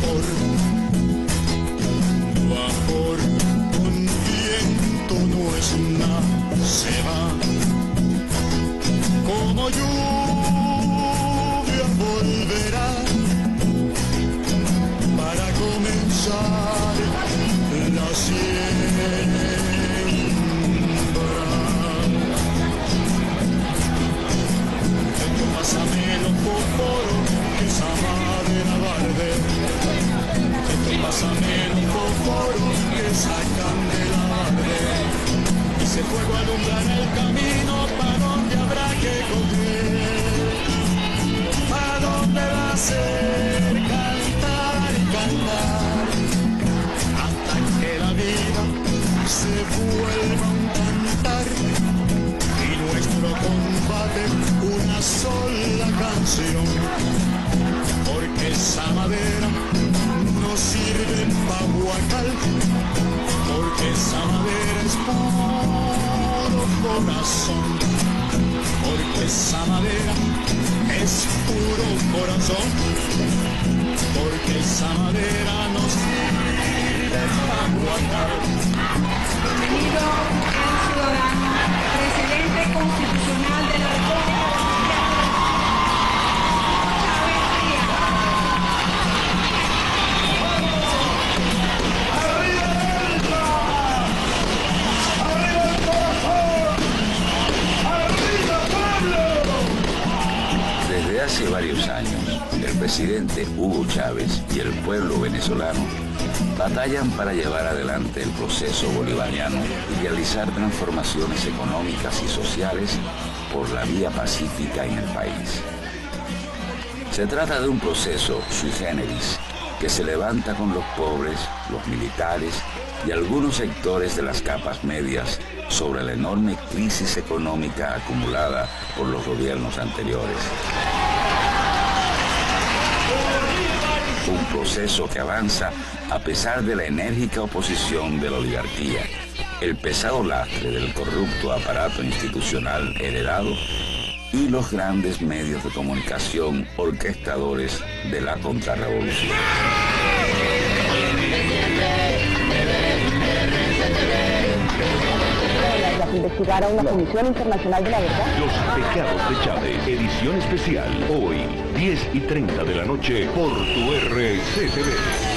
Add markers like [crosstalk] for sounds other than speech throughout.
fuego con llanto Hugo Chávez y el pueblo venezolano batallan para llevar adelante el proceso bolivariano y realizar transformaciones económicas y sociales por la vía pacífica en el país. Se trata de un proceso sui generis que se levanta con los pobres, los militares y algunos sectores de las capas medias sobre la enorme crisis económica acumulada por los gobiernos anteriores. Un proceso que avanza a pesar de la enérgica oposición de la oligarquía, el pesado lastre del corrupto aparato institucional heredado y los grandes medios de comunicación orquestadores de la contrarrevolución. Investigar a una Comisión Internacional de la Verdad. Los pecados de Chávez, edición especial, hoy, 10 y 30 de la noche, por tu RCTV.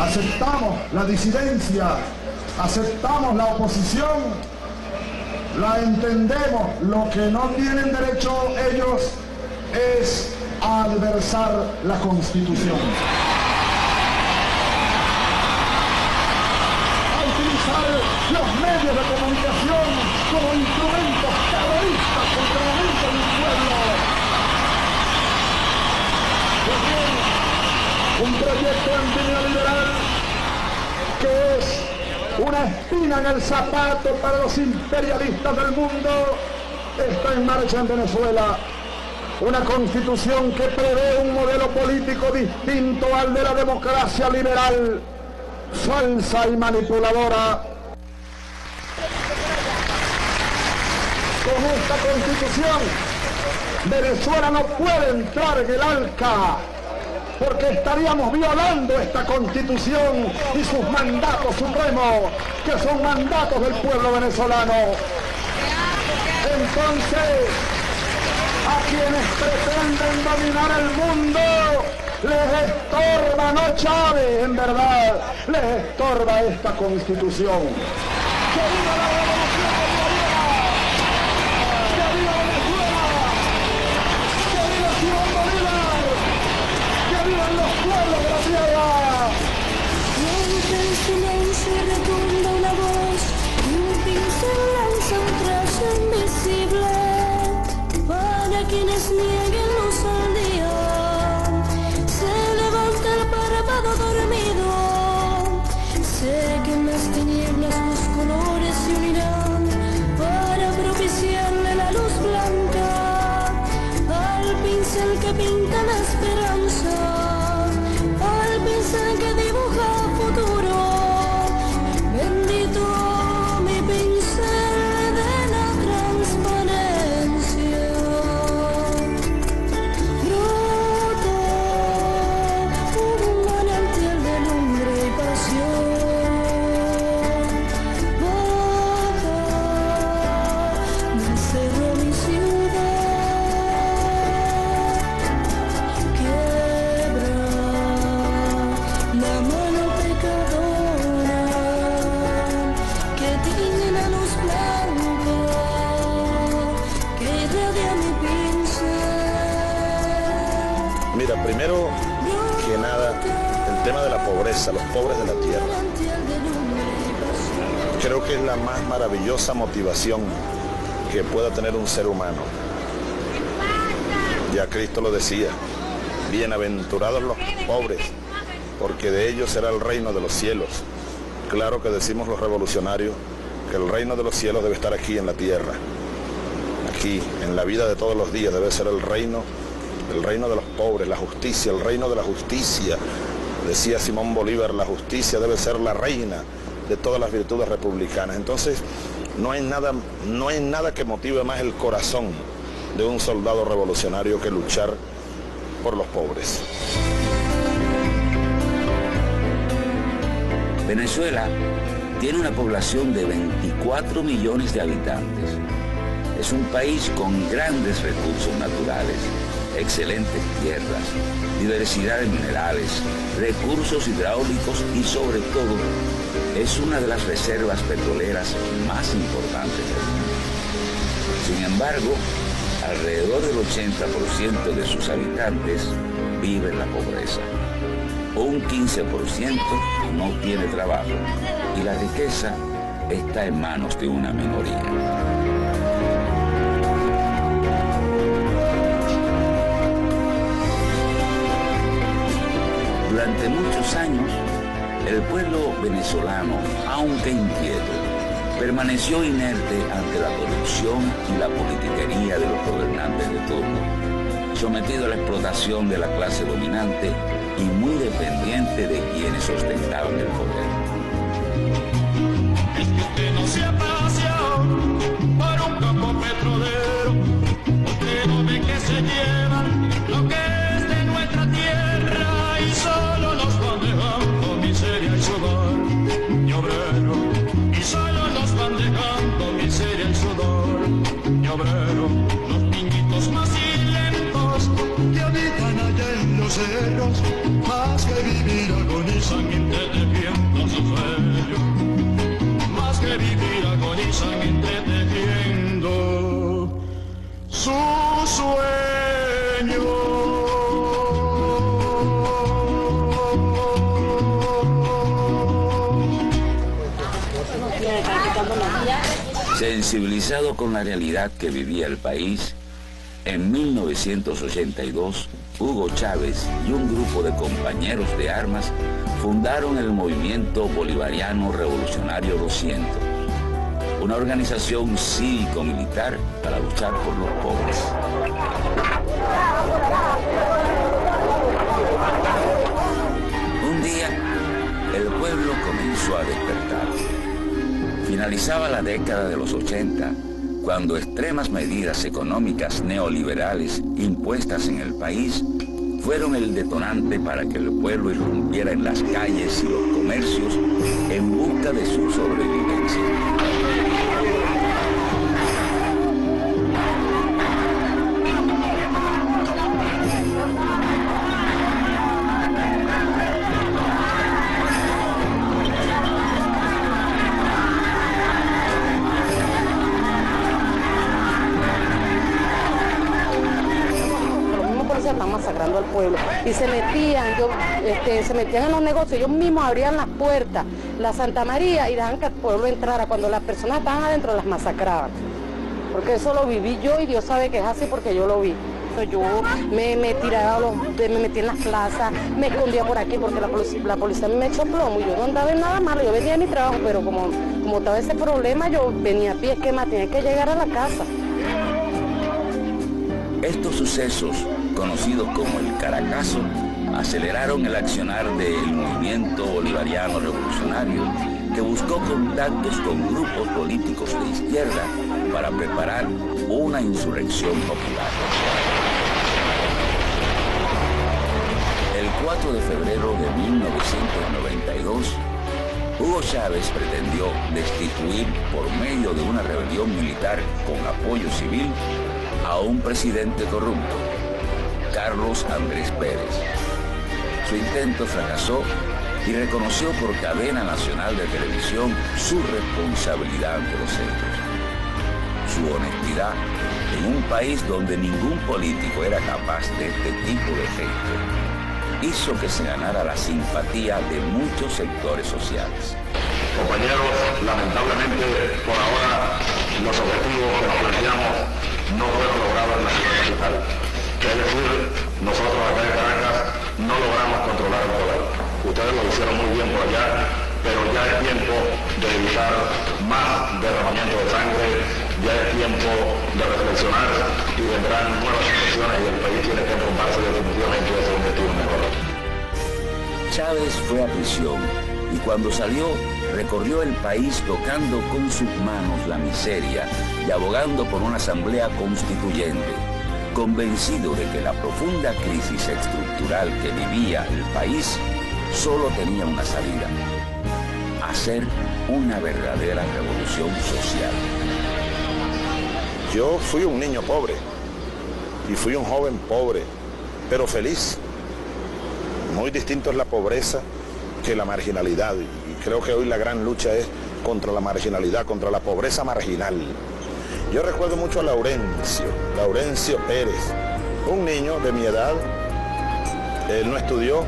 aceptamos la disidencia, aceptamos la oposición, la entendemos, lo que no tienen derecho ellos es a adversar la constitución. A utilizar los medios de comunicación como instrumentos terroristas contra la mente del pueblo. Pues bien, un proyecto antineoliberal que es una espina en el zapato para los imperialistas del mundo, está en marcha en Venezuela. Una constitución que prevé un modelo político distinto al de la democracia liberal, falsa y manipuladora. Con esta constitución, Venezuela no puede entrar en el ALCA porque estaríamos violando esta constitución y sus mandatos supremos, que son mandatos del pueblo venezolano. Entonces, a quienes pretenden dominar el mundo, les estorba, no Chávez, en verdad, les estorba esta constitución. ¡Que viva la revolución bolivariana! ¡Que viva Venezuela! ¡Que viva Simón Bolívar! ¡Que vivan los pueblos de la tierra! Entre el silencio retumba que pueda tener un ser humano. Ya Cristo lo decía, bienaventurados los pobres, porque de ellos será el reino de los cielos. Claro que decimos los revolucionarios que el reino de los cielos debe estar aquí en la tierra. Aquí, en la vida de todos los días, debe ser el reino, el reino de los pobres, la justicia, el reino de la justicia. Decía Simón Bolívar, la justicia debe ser la reina de todas las virtudes republicanas. Entonces, no hay nada, no nada que motive más el corazón de un soldado revolucionario que luchar por los pobres. Venezuela tiene una población de 24 millones de habitantes. Es un país con grandes recursos naturales, excelentes tierras, diversidad de minerales, recursos hidráulicos y sobre todo es una de las reservas petroleras más importantes del mundo. Sin embargo, alrededor del 80% de sus habitantes vive en la pobreza. Un 15% no tiene trabajo y la riqueza está en manos de una minoría. Durante muchos años, el pueblo venezolano, aunque inquieto, permaneció inerte ante la corrupción y la politiquería de los gobernantes de turno, sometido a la explotación de la clase dominante y muy dependiente de quienes ostentaban el poder. Sensibilizado con la realidad que vivía el país, en 1982, Hugo Chávez y un grupo de compañeros de armas fundaron el Movimiento Bolivariano Revolucionario 200, una organización cívico-militar para luchar por los pobres. Un día, el pueblo comenzó a despertar. Finalizaba la década de los 80, cuando extremas medidas económicas neoliberales impuestas en el país fueron el detonante para que el pueblo irrumpiera en las calles y los comercios en busca de su sobrevivencia. Se metían, yo, este, se metían en los negocios, ellos mismos abrían las puertas, la Santa María, y dejaban que el pueblo entrara. Cuando las personas estaban adentro, las masacraban. Porque eso lo viví yo y Dios sabe que es así porque yo lo vi. Yo me, me tiraba, los- me metí en las plazas, me escondía por aquí porque la policía, la policía me echó plomo. y Yo no andaba en nada malo, yo venía a mi trabajo, pero como, como estaba ese problema, yo venía a pie, que más tenía que llegar a la casa. Estos sucesos, conocidos como el Caracazo, aceleraron el accionar del movimiento bolivariano revolucionario, que buscó contactos con grupos políticos de izquierda para preparar una insurrección popular. El 4 de febrero de 1992, Hugo Chávez pretendió destituir por medio de una rebelión militar con apoyo civil a un presidente corrupto, Carlos Andrés Pérez. Su intento fracasó y reconoció por cadena nacional de televisión su responsabilidad ante los hechos. Su honestidad en un país donde ningún político era capaz de este tipo de gesto hizo que se ganara la simpatía de muchos sectores sociales. Compañeros, lamentablemente por ahora los objetivos que nos planteamos no fueron logrados en la ciudad capital. Es decir, nosotros acá en Caracas no logramos controlar el poder. Ustedes lo hicieron muy bien por allá, pero ya es tiempo de evitar más derramamiento de sangre, ya es tiempo de reflexionar y vendrán nuevas situaciones y el país tiene que enrumbarse definitivamente hacia un destino mejor. Chávez fue a prisión y cuando salió recorrió el país tocando con sus manos la miseria y abogando por una asamblea constituyente, convencido de que la profunda crisis estructural que vivía el país solo tenía una salida, hacer una verdadera revolución social. Yo fui un niño pobre y fui un joven pobre, pero feliz. Muy distinto es la pobreza que la marginalidad y creo que hoy la gran lucha es contra la marginalidad, contra la pobreza marginal. Yo recuerdo mucho a Laurencio, Laurencio Pérez, un niño de mi edad, él no estudió,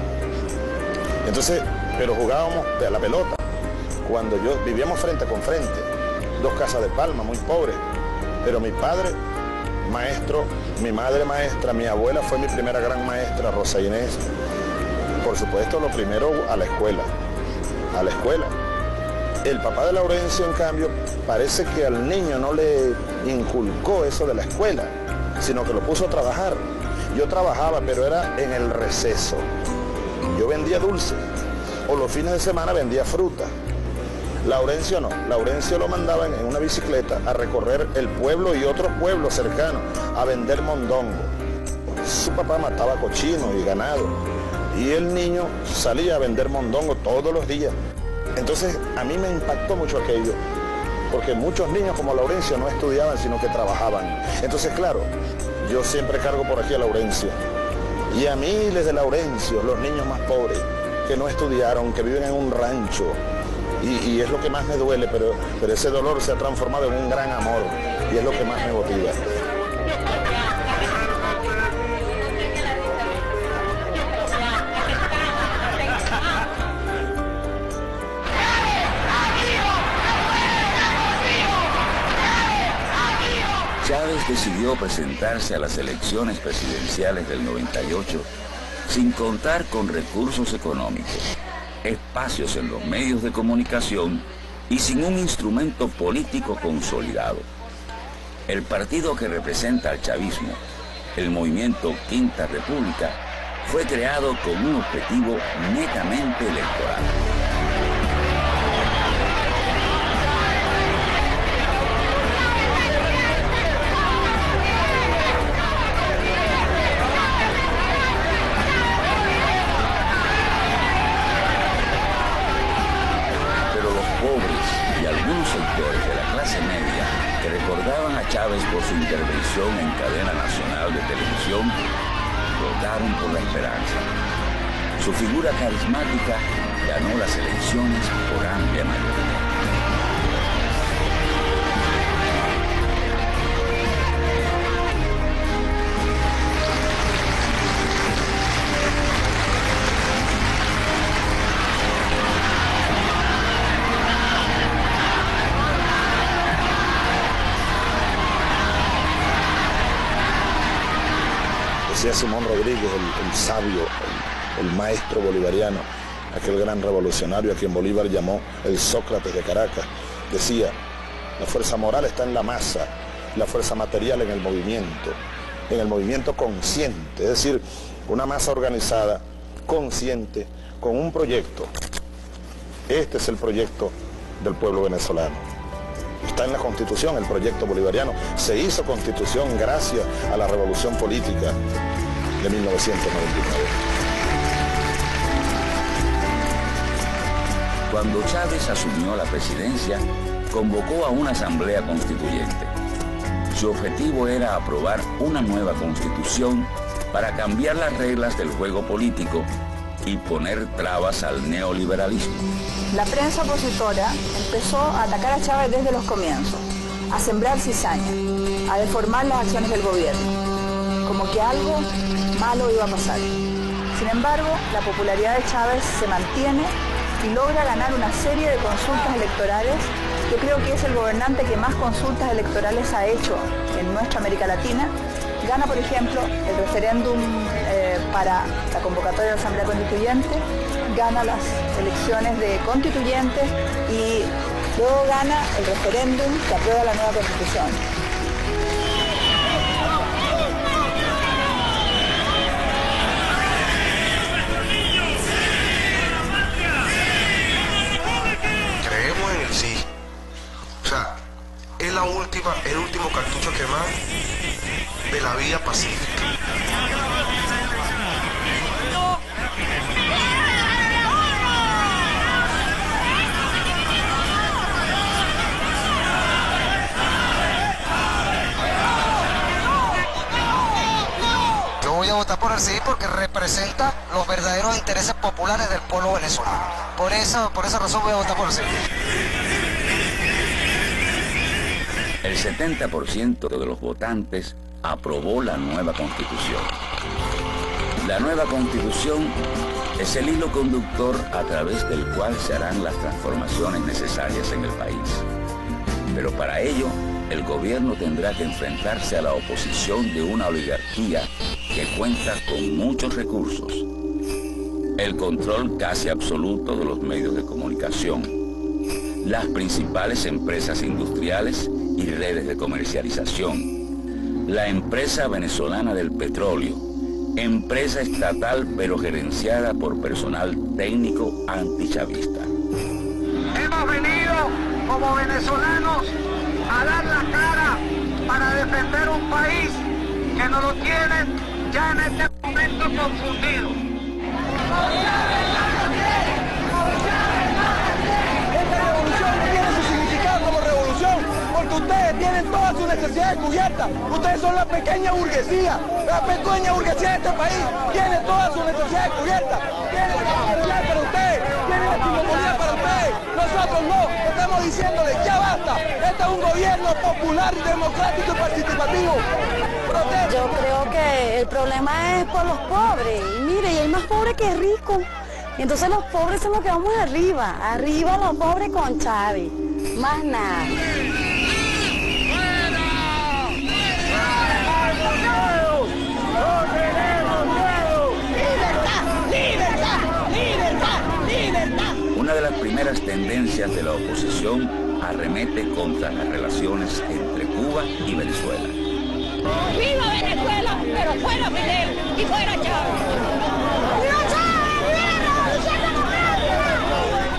entonces, pero jugábamos a la pelota. Cuando yo vivíamos frente con frente, dos casas de palma, muy pobres, pero mi padre, maestro, mi madre maestra, mi abuela fue mi primera gran maestra, Rosa Inés. Por supuesto, lo primero a la escuela, a la escuela. El papá de Laurencio, en cambio, parece que al niño no le inculcó eso de la escuela, sino que lo puso a trabajar. Yo trabajaba, pero era en el receso. Yo vendía dulces o los fines de semana vendía fruta. Laurencio no, Laurencio lo mandaban en una bicicleta a recorrer el pueblo y otros pueblos cercanos a vender mondongo. Su papá mataba cochinos y ganado y el niño salía a vender mondongo todos los días. Entonces a mí me impactó mucho aquello, porque muchos niños como Laurencio no estudiaban, sino que trabajaban. Entonces, claro, yo siempre cargo por aquí a Laurencio. Y a miles de Laurencio, los niños más pobres, que no estudiaron, que viven en un rancho. Y, y es lo que más me duele, pero, pero ese dolor se ha transformado en un gran amor. Y es lo que más me motiva. Presentarse a las elecciones presidenciales del 98 sin contar con recursos económicos, espacios en los medios de comunicación y sin un instrumento político consolidado. El partido que representa al chavismo, el movimiento Quinta República, fue creado con un objetivo netamente electoral. Sectores de la clase media que recordaban a Chávez por su intervención en cadena nacional de televisión, votaron por la esperanza. Su figura carismática ganó las elecciones por amplia mayoría. Simón Rodríguez, el, sabio, el maestro bolivariano, aquel gran revolucionario a quien Bolívar llamó el Sócrates de Caracas, decía, la fuerza moral está en la masa, la fuerza material en el movimiento, en el movimiento consciente, es decir, una masa organizada, consciente, con un proyecto. Este es el proyecto del pueblo venezolano. Está en la constitución el proyecto bolivariano. Se hizo constitución gracias a la revolución política de 1999. Cuando Chávez asumió la presidencia, convocó a una asamblea constituyente. Su objetivo era aprobar una nueva constitución para cambiar las reglas del juego político y poner trabas al neoliberalismo. La prensa opositora empezó a atacar a Chávez desde los comienzos, a sembrar cizaña, a deformar las acciones del gobierno, como que algo malo iba a pasar. Sin embargo, la popularidad de Chávez se mantiene y logra ganar una serie de consultas electorales. Yo creo que es el gobernante que más consultas electorales ha hecho en nuestra América Latina. Gana, por ejemplo, el referéndum eh, para la convocatoria de la Asamblea Constituyente, gana las elecciones de constituyentes y luego gana el referéndum que aprueba la nueva constitución. Creemos en el sí. O sea, es la última, el último cartucho que más de la vida pacífica. Yo voy a votar por el sí porque representa los verdaderos intereses populares del pueblo venezolano. Por eso, por esa razón voy a votar por el sí. El 70% de los votantes aprobó la nueva constitución. La nueva constitución es el hilo conductor a través del cual se harán las transformaciones necesarias en el país. Pero para ello, el gobierno tendrá que enfrentarse a la oposición de una oligarquía que cuenta con muchos recursos. El control casi absoluto de los medios de comunicación, las principales empresas industriales y redes de comercialización, la empresa venezolana del petróleo, empresa estatal pero gerenciada por personal técnico antichavista. Hemos venido como venezolanos a dar la cara para defender un país que nos lo tienen ya en este momento confundido. Esta revolución no tiene su significado como revolución, porque ustedes tienen todas sus necesidades cubiertas. Ustedes son la pequeña burguesía, la pequeña burguesía de este país. Tiene todas sus necesidades cubiertas. Tiene la capacidad para ustedes, tiene la tecnología para ustedes. Nosotros no, estamos diciéndole, ya basta. Este es un gobierno popular, democrático y participativo. Yo creo que el problema es por los pobres. Y mire, y hay más pobres que ricos. Y entonces los pobres son los que vamos arriba. Arriba los pobres con Chávez. Más nada. Primeras tendencias de la oposición arremete contra las relaciones entre Cuba y Venezuela. ¡Viva Venezuela! Pero fuera Fidel y fuera Chávez.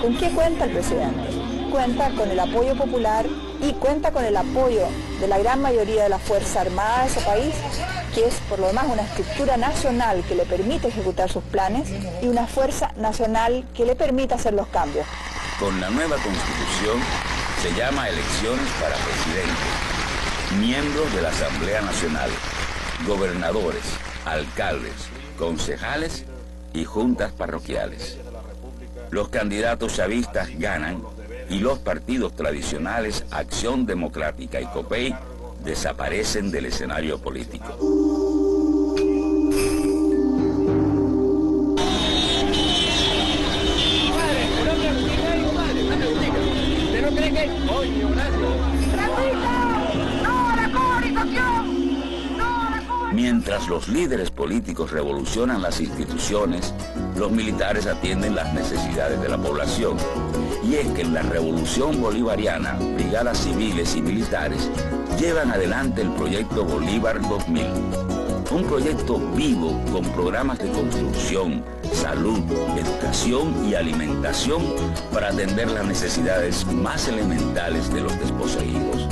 ¿Con qué cuenta el presidente? Cuenta con el apoyo popular y cuenta con el apoyo de la gran mayoría de la Fuerza Armada de ese país, que es por lo demás una estructura nacional que le permite ejecutar sus planes y una fuerza nacional que le permite hacer los cambios. Con la nueva constitución se llama elecciones para presidente, miembros de la Asamblea Nacional, gobernadores, alcaldes, concejales y juntas parroquiales. Los candidatos chavistas ganan y los partidos tradicionales Acción Democrática y COPEI desaparecen del escenario político. Mientras los líderes políticos revolucionan las instituciones, los militares atienden las necesidades de la población. Y es que en la revolución bolivariana, brigadas civiles y militares llevan adelante el proyecto Bolívar 2000. Un proyecto vivo con programas de construcción, salud, educación y alimentación para atender las necesidades más elementales de los desposeídos.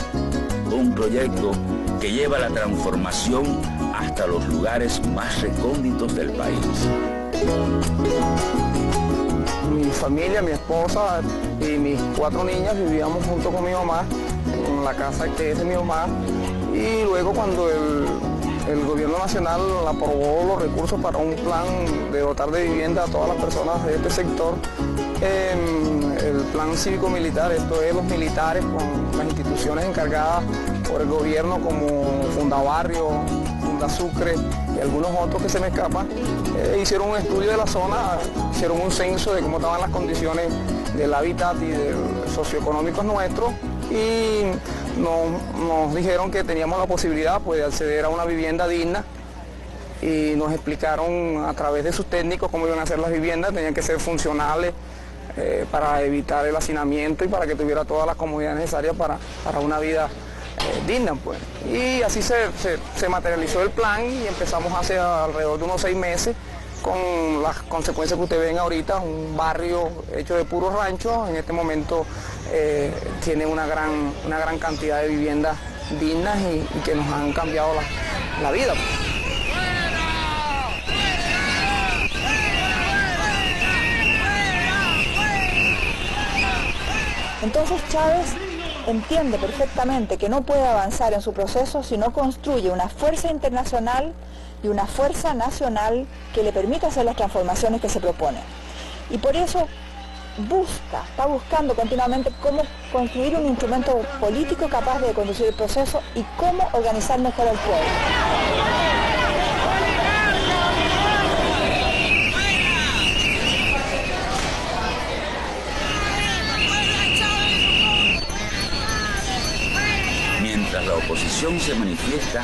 Un proyecto que lleva la transformación hasta los lugares más recónditos del país. Mi familia, mi esposa y mis cuatro niñas vivíamos junto con mi mamá en la casa que es de mi mamá y luego cuando el, gobierno nacional aprobó los recursos para un plan de dotar de vivienda a todas las personas de este sector, em, el plan cívico-militar, esto es los militares con las instituciones encargadas por el gobierno como Fundabarrio, Hacienda Sucre y algunos otros que se me escapan, eh, hicieron un estudio de la zona, hicieron un censo de cómo estaban las condiciones del hábitat y del socioeconómicos nuestros y nos, dijeron que teníamos la posibilidad pues, de acceder a una vivienda digna y nos explicaron a través de sus técnicos cómo iban a ser las viviendas, tenían que ser funcionales eh, para evitar el hacinamiento y para que tuviera todas las comodidades necesarias para, para una vida eh, digna. Pues. Y así se, se- se materializó el plan y empezamos hace alrededor de unos seis meses con las consecuencias que ustedes ven ahorita, un barrio hecho de puros ranchos, en este momento eh, tiene una gran, una gran cantidad de viviendas dignas y, y que nos han cambiado la, la vida. pues. Entonces Chávez entiende perfectamente que no puede avanzar en su proceso si no construye una fuerza internacional y una fuerza nacional que le permita hacer las transformaciones que se propone. Y por eso busca, está buscando continuamente cómo construir un instrumento político capaz de conducir el proceso y cómo organizar mejor al pueblo. Mientras la oposición se manifiesta,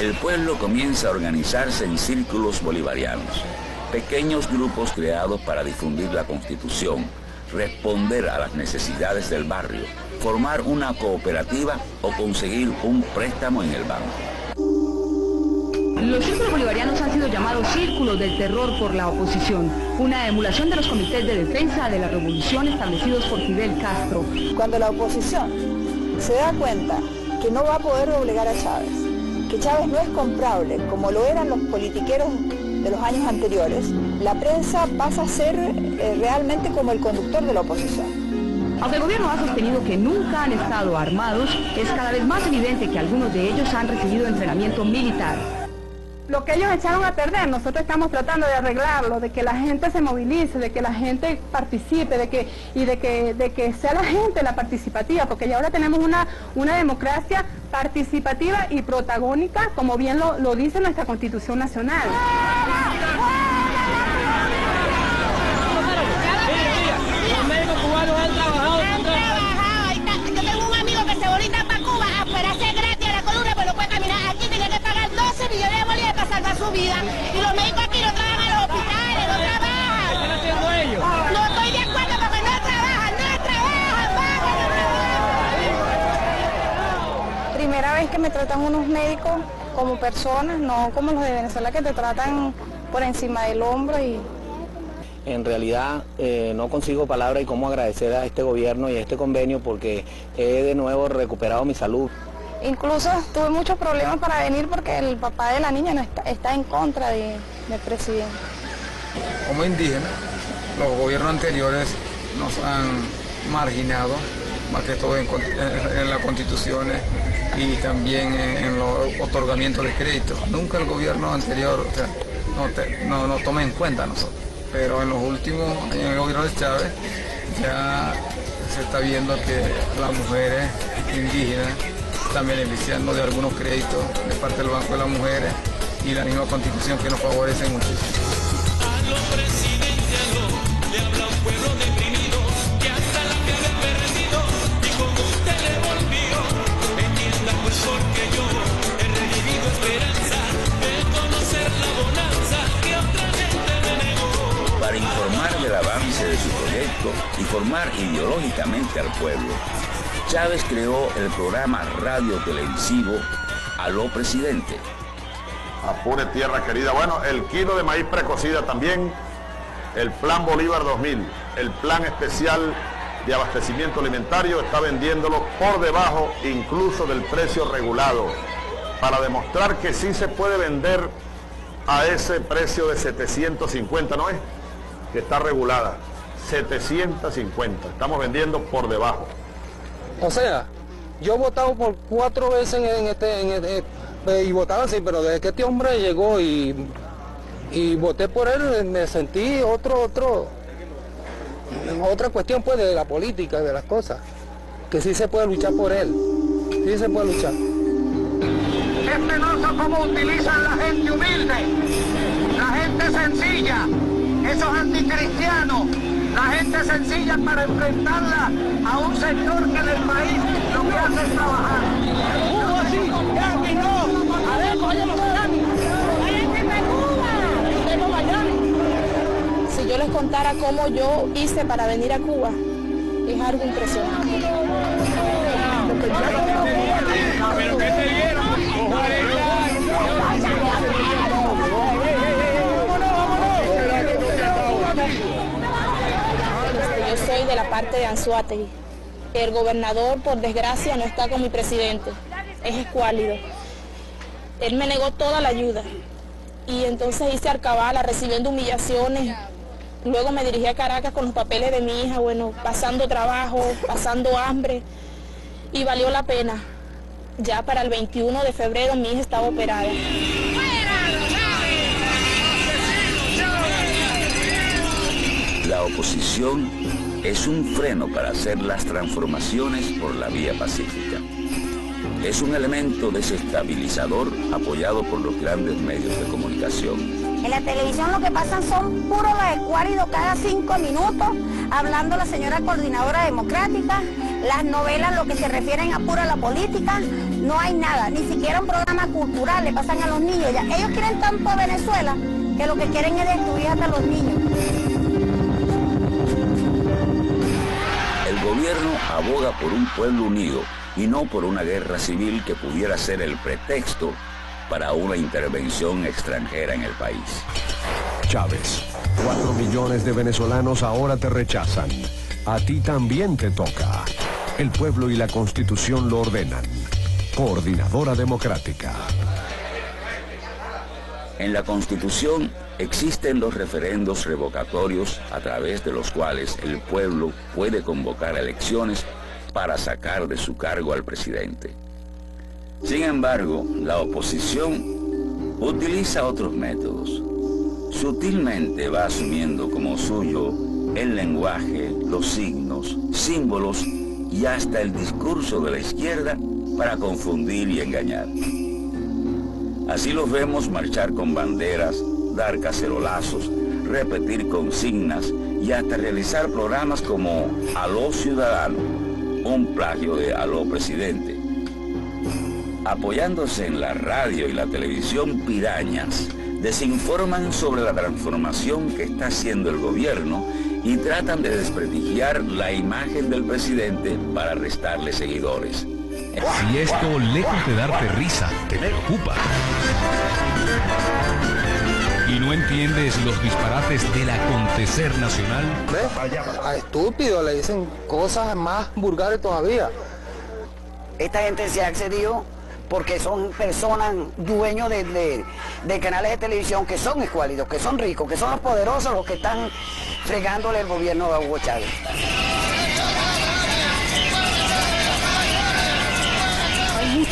el pueblo comienza a organizarse en círculos bolivarianos, pequeños grupos creados para difundir la constitución, responder a las necesidades del barrio, formar una cooperativa o conseguir un préstamo en el banco. Los círculos bolivarianos han sido llamados círculos del terror por la oposición, una emulación de los comités de defensa de la revolución establecidos por Fidel Castro. Cuando la oposición se da cuenta que no va a poder doblegar a Chávez, que Chávez no es comprable como lo eran los politiqueros de los años anteriores, la prensa pasa a ser eh, realmente como el conductor de la oposición. Aunque el gobierno ha sostenido que nunca han estado armados, es cada vez más evidente que algunos de ellos han recibido entrenamiento militar. Lo que ellos echaron a perder, nosotros estamos tratando de arreglarlo, de que la gente se movilice, de que la gente participe, de que, y de que, de que sea la gente la participativa, porque ya ahora tenemos una, una democracia participativa y protagónica, como bien lo, lo dice nuestra Constitución Nacional. Su vida. Y los médicos aquí no trabajan en los hospitales, no trabajan. ¿Qué están haciendo ellos? No estoy de acuerdo porque no trabajan, no trabajan, no trabajan. Primera vez que me tratan unos médicos como personas, no como los de Venezuela que te tratan por encima del hombro y En realidad eh, no consigo palabra y cómo agradecer a este gobierno y a este convenio porque he de nuevo recuperado mi salud. Incluso tuve muchos problemas para venir porque el papá de la niña no está, en contra de- del presidente. Como indígenas, los gobiernos anteriores nos han marginado, más que todo en, las constituciones y también en, los otorgamientos de créditos. Nunca el gobierno anterior o sea, no, toma en cuenta nosotros. Pero en los últimos en el gobierno de Chávez ya se está viendo que las mujeres indígenas están beneficiando de algunos créditos de parte del Banco de las Mujeres y la misma constitución que nos favorece muchísimo. Para informar del avance de su proyecto y formar ideológicamente al pueblo, Chávez creó el programa radio-televisivo Aló Presidente. Apure tierra querida. Bueno, el kilo de maíz precocida también, el Plan Bolívar 2000, el plan especial de abastecimiento alimentario está vendiéndolo por debajo incluso del precio regulado, para demostrar que sí se puede vender a ese precio de 750, ¿no es? Que está regulada. 750. Estamos vendiendo por debajo. O sea, yo he votado por cuatro veces en, este, en este- eh, y votaba así, pero desde que este hombre llegó y, y voté por él, me sentí otro, otro, otra cuestión pues de la política, de las cosas, que sí se puede luchar por él, sí se puede luchar. Es penoso cómo utilizan la gente humilde, la gente sencilla, esos anticristianos, la gente sencilla para enfrentarla a un sector que en el país lo que hace es trabajar. Cuba sí, Yankee no. A ver, cógemos Miami. Váyanse para Cuba. Tenemos Miami. Si yo les contara cómo yo hice para venir a Cuba, es algo impresionante. Pero que te dieron. Yo soy de la parte de Anzuategui. El gobernador, por desgracia, no está con mi presidente. Es escuálido. Él me negó toda la ayuda. Y entonces hice arcabala, recibiendo humillaciones. Luego me dirigí a Caracas con los papeles de mi hija, bueno, pasando trabajo, pasando hambre. Y valió la pena. Ya para el 21 de febrero mi hija estaba operada. La oposición es un freno para hacer las transformaciones por la vía pacífica. Es un elemento desestabilizador apoyado por los grandes medios de comunicación. En la televisión lo que pasan son puros los cada cinco minutos, hablando la señora coordinadora democrática, las novelas lo que se refieren a pura la política, no hay nada, ni siquiera un programa cultural le pasan a los niños. Ellos quieren tanto a Venezuela que lo que quieren es destruir hasta los niños. Gobierno aboga por un pueblo unido y no por una guerra civil que pudiera ser el pretexto para una intervención extranjera en el país. Chávez, cuatro millones de venezolanos ahora te rechazan. A ti también te toca. El pueblo y la constitución lo ordenan. Coordinadora Democrática. En la Constitución existen los referendos revocatorios a través de los cuales el pueblo puede convocar elecciones para sacar de su cargo al presidente. Sin embargo, la oposición utiliza otros métodos. Sutilmente va asumiendo como suyo el lenguaje, los signos, símbolos y hasta el discurso de la izquierda para confundir y engañar. Así los vemos marchar con banderas, dar cacerolazos, repetir consignas y hasta realizar programas como Aló Ciudadano, un plagio de Aló Presidente. Apoyándose en la radio y la televisión pirañas, desinforman sobre la transformación que está haciendo el gobierno y tratan de desprestigiar la imagen del presidente para restarle seguidores. Si esto, lejos de darte risa, te preocupa. Y no entiendes los disparates del acontecer nacional. A estúpido le dicen cosas más vulgares todavía. Esta gente se ha accedido porque son personas dueños de, de- de canales de televisión que son escuálidos, que son ricos, que son los poderosos los que están fregándole el gobierno a Hugo Chávez.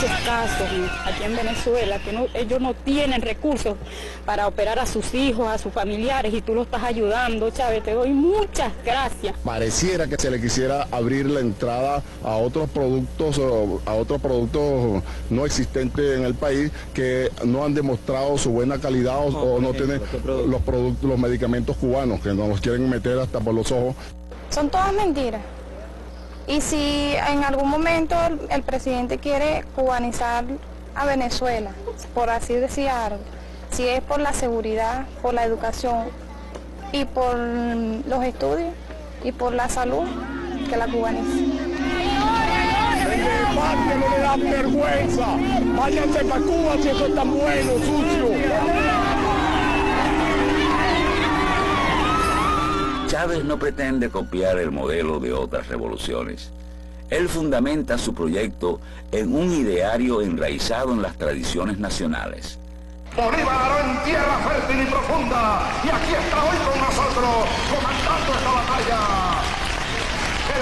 Muchos casos aquí en Venezuela que no- ellos no tienen recursos para operar a sus hijos, a sus familiares y tú lo estás ayudando, Chávez. Te doy muchas gracias. Pareciera que se le quisiera abrir la entrada a otros productos, a otros productos no existentes en el país que no han demostrado su buena calidad o, o no tienen los productos, los medicamentos cubanos que nos los quieren meter hasta por los ojos. Son todas mentiras. Y si en algún momento el, presidente quiere cubanizar a Venezuela, por así decir algo, si es por la seguridad, por la educación y por los estudios y por la salud, que la cubanice. Váyanse para Cuba si eso es bueno, sucio. Chávez no pretende copiar el modelo de otras revoluciones. Él fundamenta su proyecto en un ideario enraizado en las tradiciones nacionales. Bolívar en tierra fértil y profunda. Y aquí está hoy con nosotros, comandando esta batalla.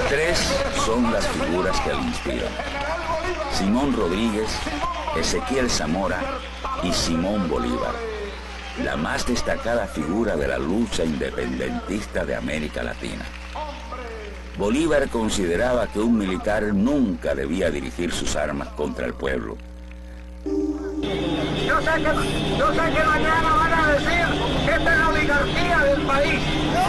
Tres son las figuras que le inspiran. Simón Rodríguez, Ezequiel Zamora y Simón Bolívar. La más destacada figura de la lucha independentista de América Latina. Bolívar consideraba que un militar nunca debía dirigir sus armas contra el pueblo. yo sé que, yo sé que mañana van a decir que esta es la oligarquía del país,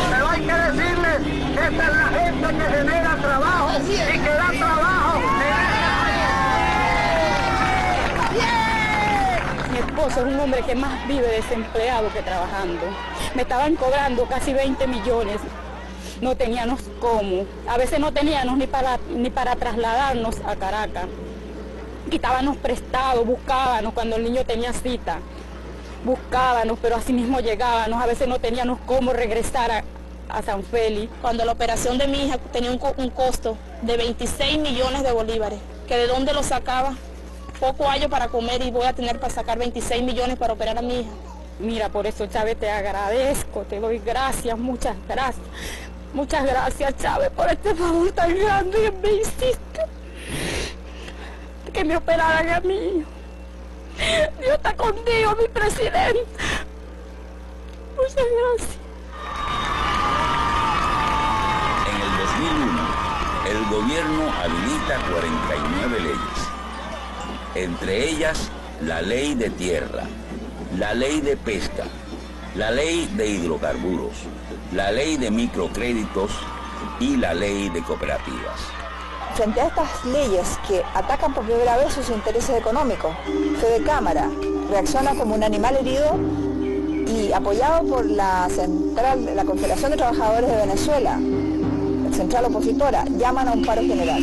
pero hay que decirles que esta es la gente que genera trabajo y que da trabajo Mi esposo es un hombre que más vive desempleado que trabajando. Me estaban cobrando casi 20 millones. No teníamos cómo. A veces no teníamos ni para, ni para trasladarnos a Caracas. Quitábamos prestado, buscábamos cuando el niño tenía cita. Buscábamos, pero así mismo llegábamos. A veces no teníamos cómo regresar a, a San Félix. Cuando la operación de mi hija tenía un, un costo de 26 millones de bolívares, que de dónde lo sacaba, poco hallo para comer y voy a tener para sacar 26 millones para operar a mi hija. Mira, por eso Chávez te agradezco, te doy gracias, muchas gracias. Muchas gracias Chávez por este favor tan grande que me hiciste. Que me operaran a mí. Dios está contigo, mi presidente. Muchas gracias. En el 2001, el gobierno habilita 49 leyes, entre ellas la ley de tierra, la ley de pesca, la ley de hidrocarburos, la ley de microcréditos y la ley de cooperativas. Frente a estas leyes que atacan por primera vez sus intereses económicos, Fede Cámara reacciona como un animal herido y apoyado por la central, la Confederación de Trabajadores de Venezuela, la central opositora, llaman a un paro general.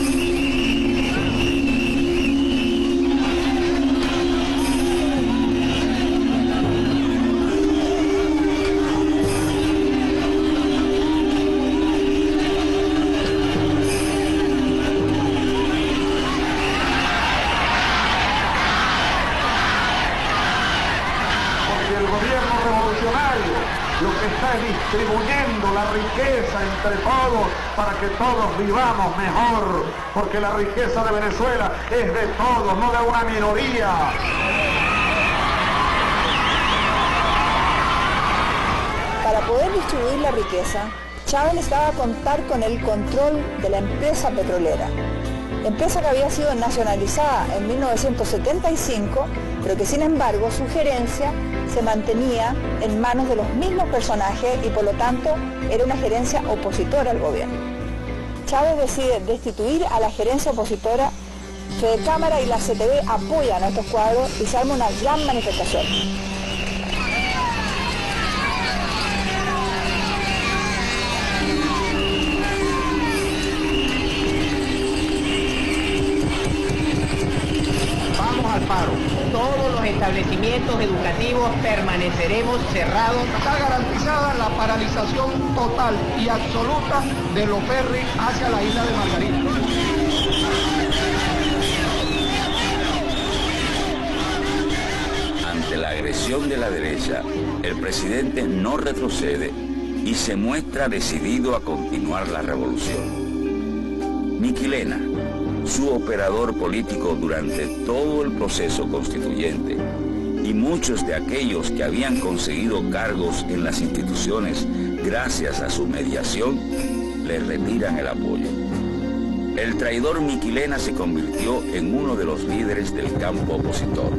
Todos vivamos mejor, porque la riqueza de Venezuela es de todos, no de una minoría. Para poder distribuir la riqueza, Chávez necesitaba contar con el control de la empresa petrolera. Empresa que había sido nacionalizada en 1975, pero que sin embargo su gerencia se mantenía en manos de los mismos personajes y por lo tanto era una gerencia opositora al gobierno. Chávez decide destituir a la gerencia opositora, Fede Cámara y la CTV apoyan a estos cuadros y se arma una gran manifestación. Establecimientos educativos permaneceremos cerrados. Está garantizada la paralización total y absoluta de los ferries hacia la isla de Margarita. Ante la agresión de la derecha, el presidente no retrocede y se muestra decidido a continuar la revolución. Miquilena, su operador político durante todo el proceso constituyente, y muchos de aquellos que habían conseguido cargos en las instituciones gracias a su mediación, le retiran el apoyo. El traidor Miquilena se convirtió en uno de los líderes del campo opositor.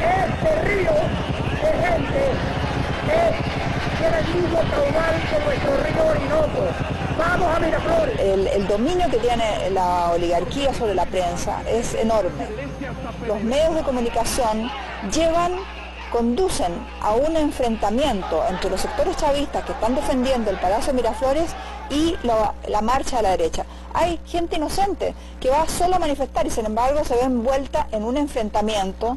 Este río de gente es, el mismo caudal que nuestro río Orinoco. Vamos a Miraflores. El, dominio que tiene la oligarquía sobre la prensa es enorme. Los medios de comunicación llevan, conducen a un enfrentamiento entre los sectores chavistas que están defendiendo el Palacio de Miraflores y la, marcha de la derecha. Hay gente inocente que va solo a manifestar y sin embargo se ve envuelta en un enfrentamiento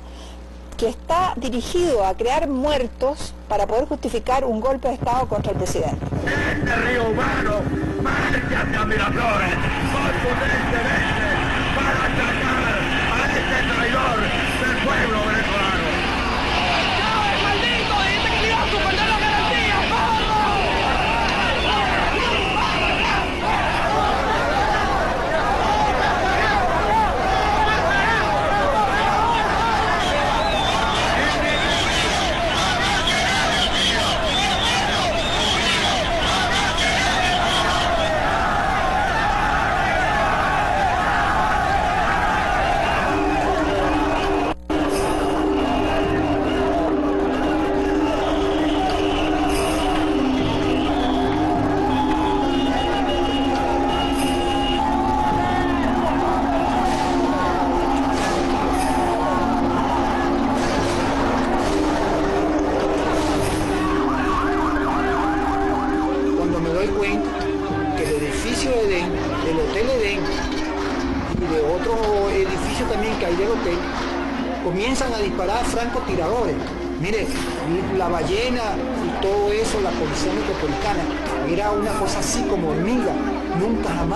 que está dirigido a crear muertos para poder justificar un golpe de Estado contra el presidente. Este río humano marcha hacia Miraflores contundentemente para atacar a este traidor del pueblo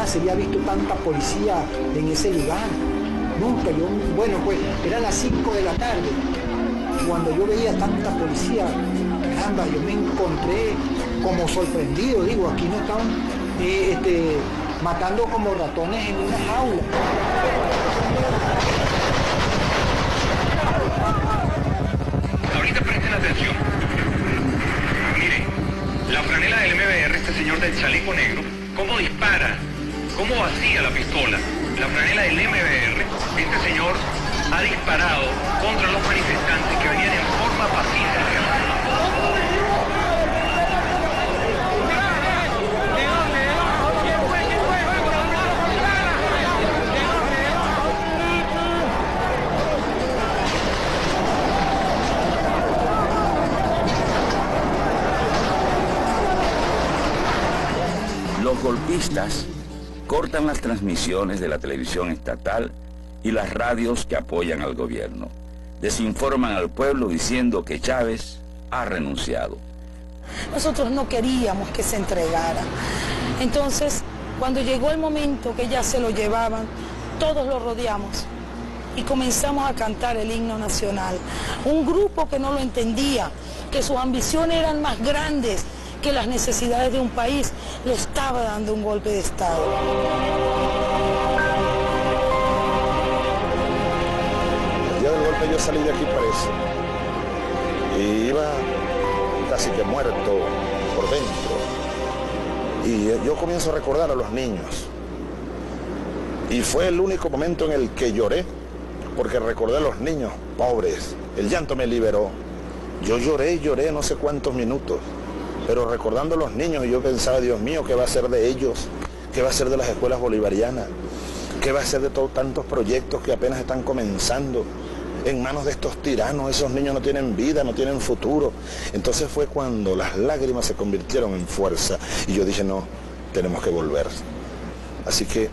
se había visto tanta policía en ese lugar. Nunca, yo, bueno, pues eran las 5 de la tarde. Cuando yo veía tanta policía, caramba, yo me encontré como sorprendido, digo, aquí no están eh, este, matando como ratones en una jaula. Cómo vacía la pistola. La franela del MBR, este señor ha disparado contra los manifestantes que venían en forma pacífica. Los golpistas cortan las transmisiones de la televisión estatal y las radios que apoyan al gobierno. Desinforman al pueblo diciendo que Chávez ha renunciado. Nosotros no queríamos que se entregara. Entonces, cuando llegó el momento que ya se lo llevaban, todos lo rodeamos y comenzamos a cantar el himno nacional. Un grupo que no lo entendía, que sus ambiciones eran más grandes que las necesidades de un país, le estaba dando un golpe de Estado. El día del golpe yo salí de aquí preso y iba casi que muerto por dentro. Y yo comienzo a recordar a los niños. Y fue el único momento en el que lloré, porque recordé a los niños pobres. El llanto me liberó. Yo lloré lloré no sé cuántos minutos, pero recordando a los niños yo pensaba, Dios mío, ¿qué va a ser de ellos? ¿Qué va a ser de las escuelas bolivarianas? ¿Qué va a ser de todos tantos proyectos que apenas están comenzando? En manos de estos tiranos, esos niños no tienen vida, no tienen futuro. Entonces fue cuando las lágrimas se convirtieron en fuerza y yo dije, no, tenemos que volver. Así que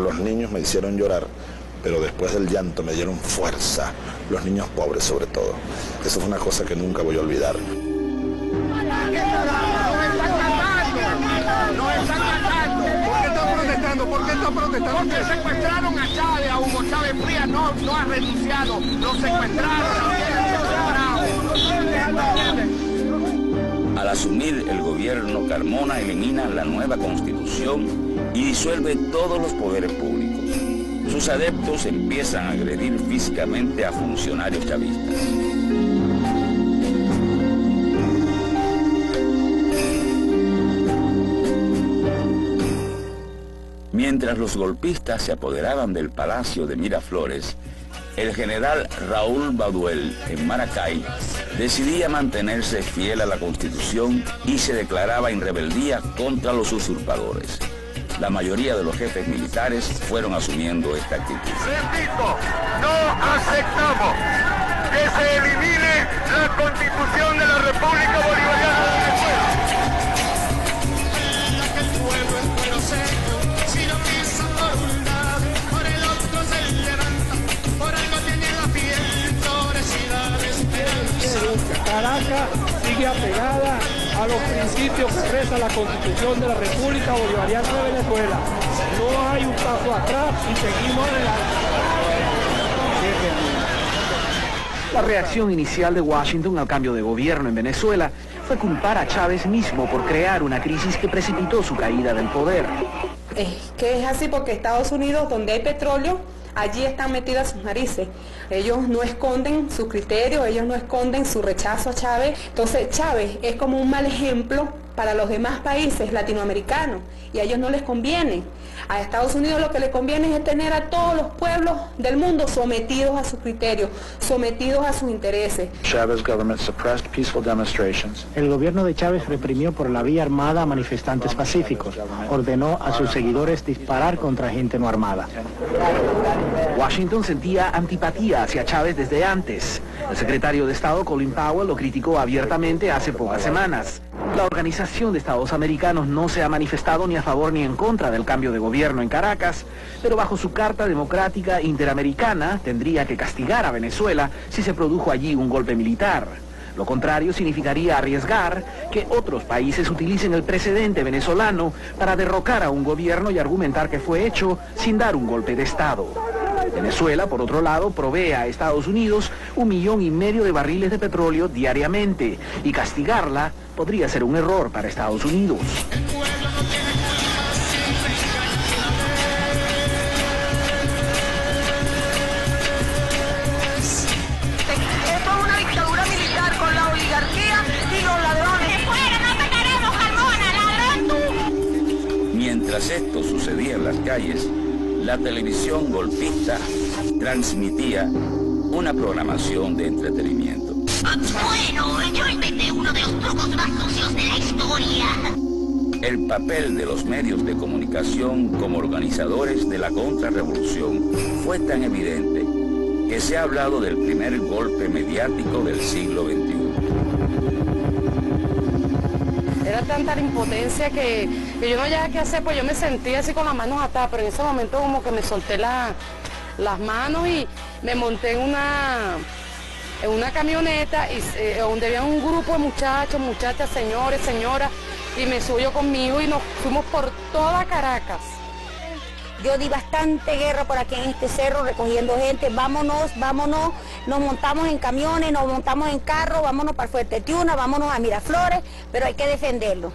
los niños me hicieron llorar, pero después del llanto me dieron fuerza, los niños pobres sobre todo. Eso fue una cosa que nunca voy a olvidar. ¿Por qué protestando? Porque secuestraron a Chávez, a Hugo Chávez Frías, no, no ha renunciado. Lo secuestraron. Al asumir el gobierno, Carmona elimina la nueva constitución y disuelve todos los poderes públicos. Sus adeptos empiezan a agredir físicamente a funcionarios chavistas. Mientras los golpistas se apoderaban del palacio de Miraflores, el general Raúl Baduel en Maracay decidía mantenerse fiel a la Constitución y se declaraba en rebeldía contra los usurpadores. La mayoría de los jefes militares fueron asumiendo esta actitud. Caracas sigue apegada a los principios que reza la Constitución de la República Bolivariana de Venezuela. No hay un paso atrás y seguimos adelante. La reacción inicial de Washington al cambio de gobierno en Venezuela fue culpar a Chávez mismo por crear una crisis que precipitó su caída del poder. Es que es así porque Estados Unidos, donde hay petróleo, allí están metidas sus narices. Ellos no esconden sus criterios, ellos no esconden su rechazo a Chávez. Entonces Chávez es como un mal ejemplo para los demás países latinoamericanos y a ellos no les conviene. A Estados Unidos lo que le conviene es tener a todos los pueblos del mundo sometidos a sus criterios, sometidos a sus intereses. El gobierno de Chávez reprimió por la vía armada a manifestantes pacíficos. Ordenó a sus seguidores disparar contra gente no armada. Washington sentía antipatía hacia Chávez desde antes. El secretario de Estado Colin Powell lo criticó abiertamente hace pocas semanas. La Organización de Estados Americanos no se ha manifestado ni a favor ni en contra del cambio de gobierno en Caracas, pero bajo su Carta Democrática Interamericana tendría que castigar a Venezuela si se produjo allí un golpe militar. Lo contrario significaría arriesgar que otros países utilicen el precedente venezolano para derrocar a un gobierno y argumentar que fue hecho sin dar un golpe de Estado. Venezuela, por otro lado, provee a Estados Unidos un millón y medio de barriles de petróleo diariamente y castigarla podría ser un error para Estados Unidos. Esto es una dictadura militar con la oligarquía y los ladrones. ¡Fuera, no te queremos, Carmona! ¡Ladrón tú! Mientras esto sucedía en las calles, la televisión golpista transmitía una programación de entretenimiento. Bueno, yo inventé uno de los trucos más sucios de la historia. El papel de los medios de comunicación como organizadores de la contrarrevolución fue tan evidente que se ha hablado del primer golpe mediático del siglo XXI. Era tanta la impotencia que, que yo no sabía qué hacer, pues yo me sentía así con las manos atadas, pero en ese momento como que me solté la- las manos y me monté en una, en una camioneta y, eh, donde había un grupo de muchachos, muchachas, señores, señoras, y me subió conmigo y nos fuimos por toda Caracas. Yo di bastante guerra por aquí en este cerro recogiendo gente, vámonos, vámonos, nos montamos en camiones, nos montamos en carros, vámonos para Fuerte Tiuna, vámonos a Miraflores, pero hay que defenderlo.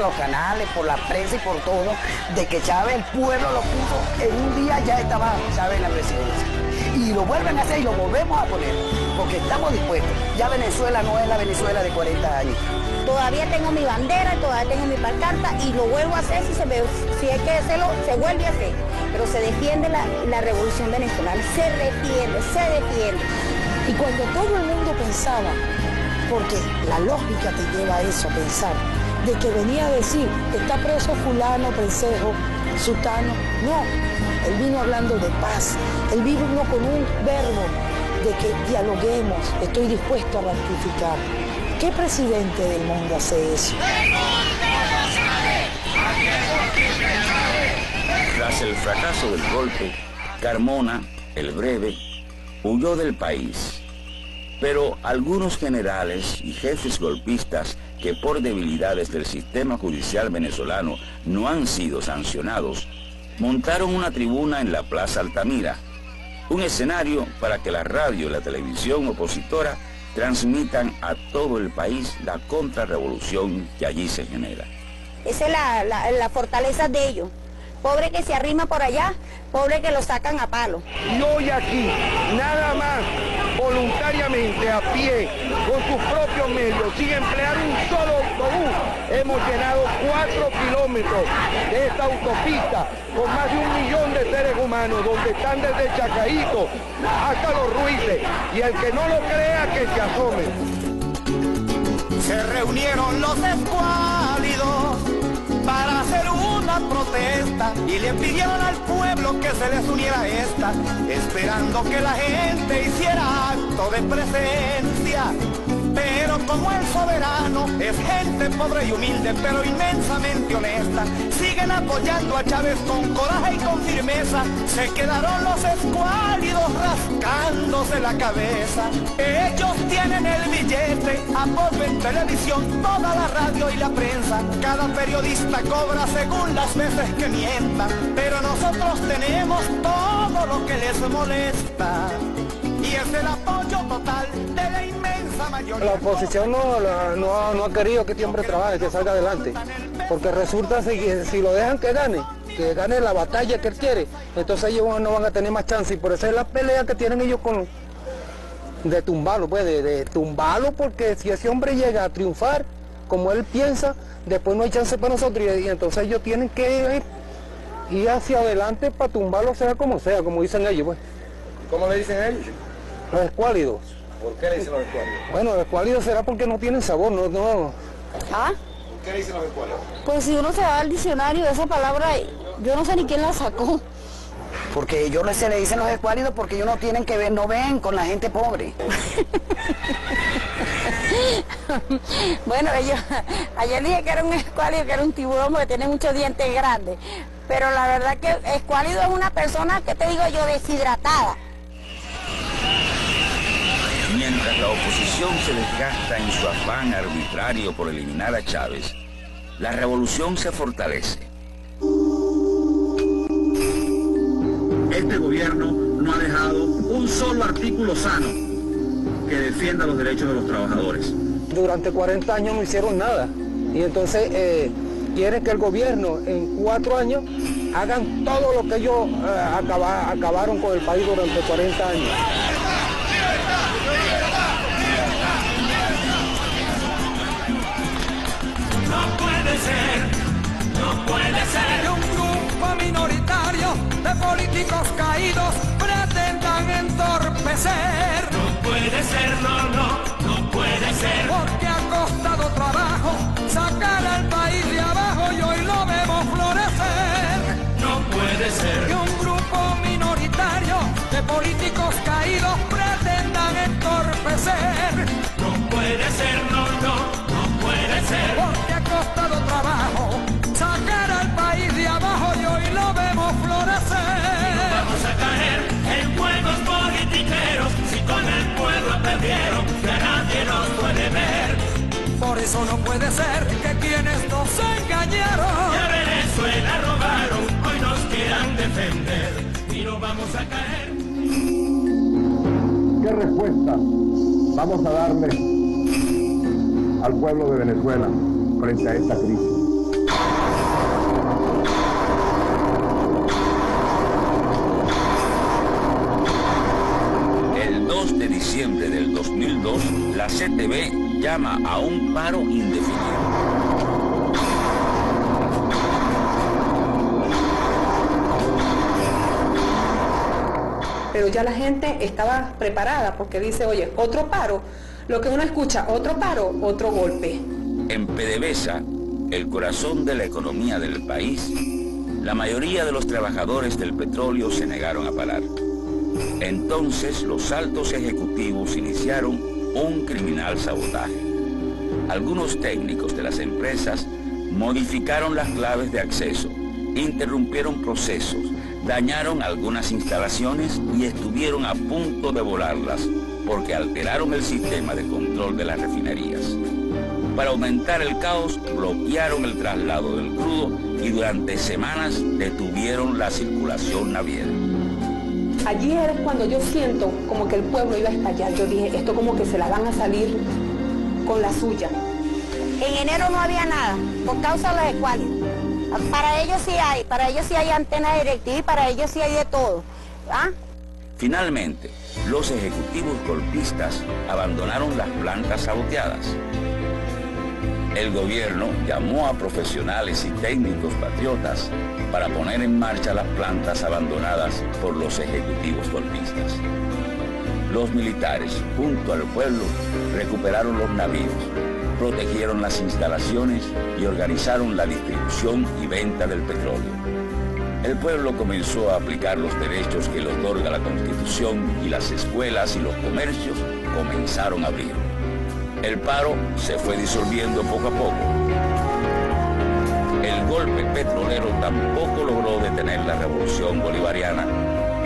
Los canales, por la prensa y por todo, de que Chávez, el pueblo lo puso, en un día ya estaba Chávez en la presidencia. Y lo vuelven a hacer y lo volvemos a poner, porque estamos dispuestos. Ya Venezuela no es la Venezuela de 40 años. Todavía tengo mi bandera, todavía tengo mi pancarta y lo vuelvo a hacer si, se me- si hay que hacerlo, se vuelve a hacer. Pero se defiende la, la revolución venezolana, se defiende, se defiende. Y cuando todo el mundo pensaba, porque la lógica te lleva a eso, pensar, de que venía a decir, está preso fulano, pensejo, sutano, no, él vino hablando de paz, él vino con un verbo de que dialoguemos, estoy dispuesto a rectificar. ¿Qué presidente del mundo hace eso? Tras el fracaso del golpe, Carmona, el breve, huyó del país. Pero algunos generales y jefes golpistas que por debilidades del sistema judicial venezolano no han sido sancionados, montaron una tribuna en la Plaza Altamira, un escenario para que la radio y la televisión opositora transmitan a todo el país la contrarrevolución que allí se genera. Esa es la, la- la fortaleza de ellos. Pobre que se arrima por allá, pobre que lo sacan a palo. Y hoy aquí, nada más voluntariamente a pie, con sus propios medios, sin emplear un solo autobús, hemos llenado cuatro kilómetros de esta autopista con más de un millón de seres humanos, donde están desde Chacaíto hasta los Ruices. Y el que no lo crea, que se asome. Se reunieron los escuálidos para hacer una protesta y le pidieron al pueblo que se les uniera esta, esperando que la gente hiciera acto de presencia. Pero como el soberano es gente pobre y humilde, pero inmensamente honesta, siguen apoyando a Chávez con coraje y con firmeza. Se quedaron los escuálidos de la cabeza. Ellos tienen el billete, apoyo en televisión, toda la radio y la prensa. Cada periodista cobra según las veces que mientan, pero nosotros tenemos todo lo que les molesta. Y es el apoyo total de la oposición no, la- no, ha- no ha querido que este hombre trabaje, que salga adelante. Porque resulta si, si lo dejan que gane, que gane la batalla que él quiere, entonces ellos no van a tener más chance. Y por eso es la pelea que tienen ellos con de tumbarlo, pues, de, de tumbarlo, porque si ese hombre llega a triunfar como él piensa, después no hay chance para nosotros. Y, y entonces ellos tienen que ir hacia adelante para tumbarlo, sea como sea, como dicen ellos, pues. ¿Cómo le dicen ellos? Los escuálidos. ¿Por qué le dicen los escuálidos? Bueno, los escuálidos será porque no tienen sabor, no, no. ¿Ah? ¿Qué le dicen los escuálidos? Pues si uno se va al diccionario de esa palabra, yo no sé ni quién la sacó. Porque ellos se le dicen los escuálidos porque ellos no tienen que ver, no ven con la gente pobre. [laughs] bueno, ellos, ayer dije que era un escuálido, que era un tiburón porque tiene muchos dientes grandes. Pero la verdad que escuálido es una persona, que te digo yo, deshidratada. Mientras la oposición se desgasta en su afán arbitrario por eliminar a Chávez, la revolución se fortalece. Este gobierno no ha dejado un solo artículo sano que defienda los derechos de los trabajadores. Durante 40 años no hicieron nada. Y entonces eh, quieren que el gobierno en cuatro años hagan todo lo que ellos eh, acaba- acabaron con el país durante 40 años. Políticos caídos pretendan entorpecer. No puede ser, no, no, no puede ser. Porque eso no puede ser que quienes nos engañaron y a Venezuela robaron hoy nos quieran defender y no vamos a caer. ¿Qué respuesta vamos a darle al pueblo de Venezuela frente a esta crisis? El 2 de diciembre del 2002, la CTV llama a un paro indefinido. pero ya la gente estaba preparada porque dice, oye, otro paro, lo que uno escucha, otro paro, otro golpe. En PDVSA, el corazón de la economía del país, la mayoría de los trabajadores del petróleo se negaron a parar. Entonces los altos ejecutivos iniciaron un criminal sabotaje. Algunos técnicos de las empresas modificaron las claves de acceso, interrumpieron procesos, dañaron algunas instalaciones y estuvieron a punto de volarlas porque alteraron el sistema de control de las refinerías. Para aumentar el caos, bloquearon el traslado del crudo y durante semanas detuvieron la circulación naviera. Allí es cuando yo siento como que el pueblo iba a estallar. Yo dije, esto como que se la van a salir con la suya. En enero no había nada, por causa de los escuálidos. Para ellos sí hay, para ellos sí hay antena directiva y para ellos sí hay de todo. ¿Ah? Finalmente, los ejecutivos golpistas abandonaron las plantas saboteadas. El gobierno llamó a profesionales y técnicos patriotas para poner en marcha las plantas abandonadas por los ejecutivos golpistas. Los militares, junto al pueblo, recuperaron los navíos, protegieron las instalaciones y organizaron la distribución y venta del petróleo. El pueblo comenzó a aplicar los derechos que le otorga la Constitución y las escuelas y los comercios comenzaron a abrir. El paro se fue disolviendo poco a poco. El golpe petrolero tampoco logró detener la revolución bolivariana,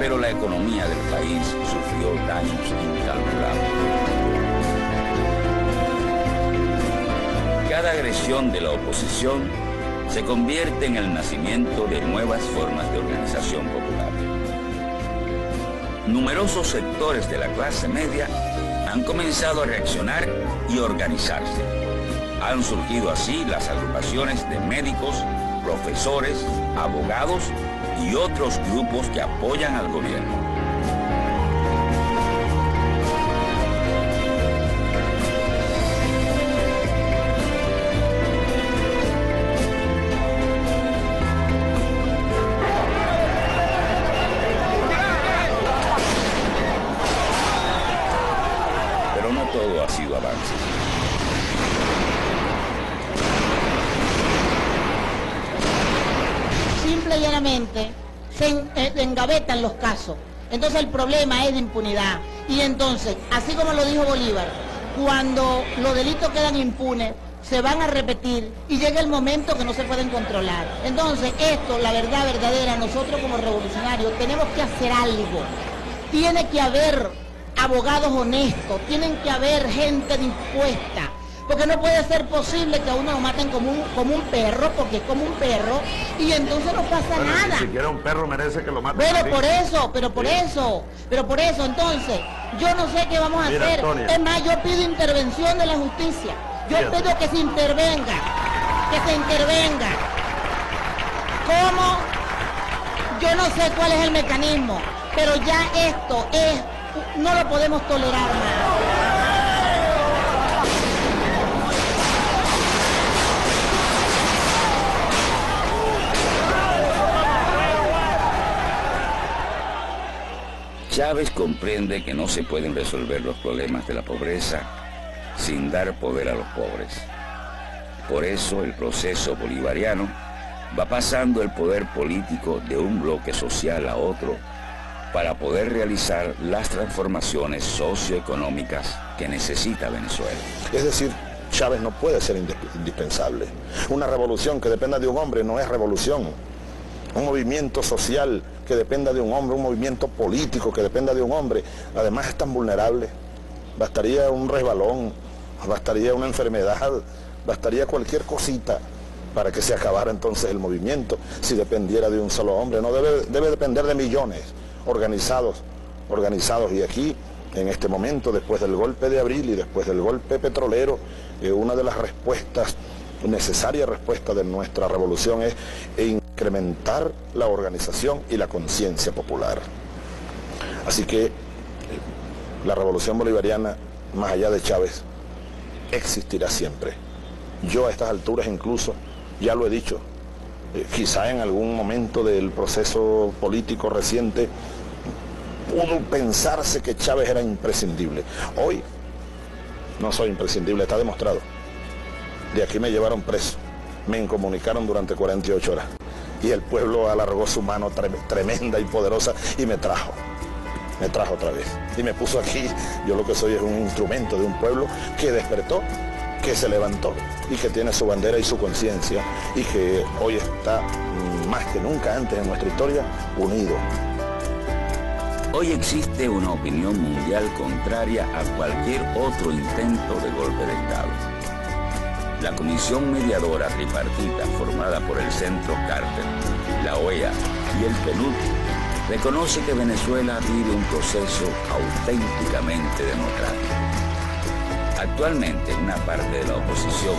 pero la economía del país sufrió daños incalculables. Cada agresión de la oposición se convierte en el nacimiento de nuevas formas de organización popular. Numerosos sectores de la clase media han comenzado a reaccionar y organizarse. Han surgido así las agrupaciones de médicos, profesores, abogados y otros grupos que apoyan al gobierno. Engavetan los casos. Entonces el problema es de impunidad. Y entonces, así como lo dijo Bolívar, cuando los delitos quedan impunes, se van a repetir y llega el momento que no se pueden controlar. Entonces, esto, la verdad verdadera, nosotros como revolucionarios tenemos que hacer algo. Tiene que haber abogados honestos, tienen que haber gente dispuesta. Porque no puede ser posible que a uno lo maten como un, como un perro, porque es como un perro, y entonces no pasa Bueno, nada. Ni siquiera un perro merece que lo maten. Pero por eso, pero por Sí. eso, pero por eso, entonces, yo no sé qué vamos a Mira, hacer. Antonia. Es más, yo pido intervención de la justicia. Yo pido que se intervenga, que se intervenga. ¿Cómo? Yo no sé cuál es el mecanismo, pero ya esto es, no lo podemos tolerar más. Chávez comprende que no se pueden resolver los problemas de la pobreza sin dar poder a los pobres. Por eso el proceso bolivariano va pasando el poder político de un bloque social a otro para poder realizar las transformaciones socioeconómicas que necesita Venezuela. Es decir, Chávez no puede ser indis- indispensable. Una revolución que dependa de un hombre no es revolución. Un movimiento social que dependa de un hombre, un movimiento político que dependa de un hombre, además es tan vulnerable. Bastaría un resbalón, bastaría una enfermedad, bastaría cualquier cosita para que se acabara entonces el movimiento si dependiera de un solo hombre. No debe, debe depender de millones organizados, organizados. Y aquí, en este momento, después del golpe de abril y después del golpe petrolero, eh, una de las respuestas, necesaria respuesta de nuestra revolución es incrementar la organización y la conciencia popular. Así que eh, la revolución bolivariana, más allá de Chávez, existirá siempre. Yo a estas alturas incluso, ya lo he dicho, eh, quizá en algún momento del proceso político reciente pudo pensarse que Chávez era imprescindible. Hoy no soy imprescindible, está demostrado. De aquí me llevaron preso, me incomunicaron durante 48 horas y el pueblo alargó su mano tre- tremenda y poderosa y me trajo. Me trajo otra vez y me puso aquí. Yo lo que soy es un instrumento de un pueblo que despertó, que se levantó y que tiene su bandera y su conciencia y que hoy está más que nunca antes en nuestra historia unido. Hoy existe una opinión mundial contraria a cualquier otro intento de golpe de Estado. La Comisión Mediadora Tripartita formada por el Centro Carter, la OEA y el PNUD reconoce que Venezuela vive un proceso auténticamente democrático. Actualmente una parte de la oposición,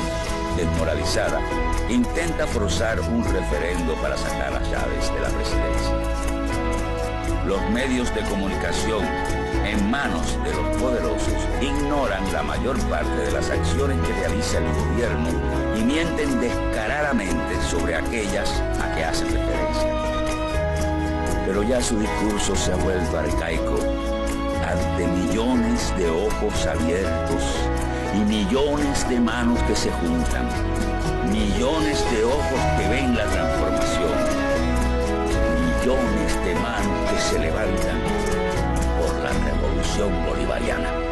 desmoralizada, intenta forzar un referendo para sacar a Chávez de la presidencia. Los medios de comunicación en manos de los poderosos ignoran la mayor parte de las acciones que realiza el gobierno y mienten descaradamente sobre aquellas a que hacen referencia. Pero ya su discurso se ha vuelto arcaico ante millones de ojos abiertos y millones de manos que se juntan, millones de ojos que ven la transformación, millones de manos que se levantan revolución bolivariana.